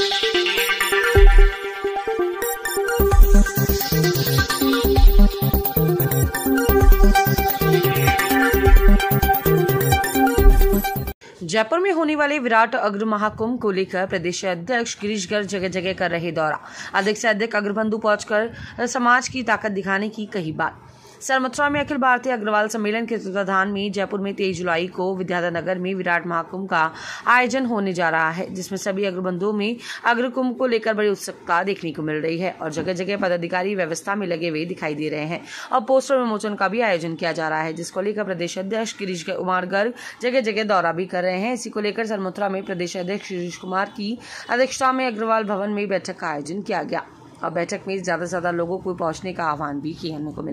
जयपुर में होने वाले विराट अग्र महाकुंभ को लेकर प्रदेश अध्यक्ष गिरीश गर्ग जगह जगह कर रहे दौरा। अधिक से अधिक अग्रबंधु पहुंचकर समाज की ताकत दिखाने की कही बात। सर मथुरा में अखिल भारतीय अग्रवाल सम्मेलन के तत्वाधान में जयपुर में तेईस जुलाई को विद्याधर नगर में विराट महाकुंभ का आयोजन होने जा रहा है, जिसमें सभी अग्रबंधुओं में अग्रकुंभ को लेकर बड़ी उत्सुकता देखने को मिल रही है और जगह जगह पदाधिकारी व्यवस्था में लगे हुए दिखाई दे रहे हैं और पोस्टर विमोचन का भी आयोजन किया जा रहा है, जिसको लेकर प्रदेश अध्यक्ष गिरीश कुमार गर्ग जगह जगह दौरा भी कर रहे हैं। इसी को लेकर सरमथुरा में प्रदेश अध्यक्ष गिरीश कुमार की अध्यक्षता में अग्रवाल भवन में बैठक का आयोजन किया गया और बैठक में ज़्यादा से ज़्यादा लोगों को पहुँचने का आह्वान भी किया को मिला।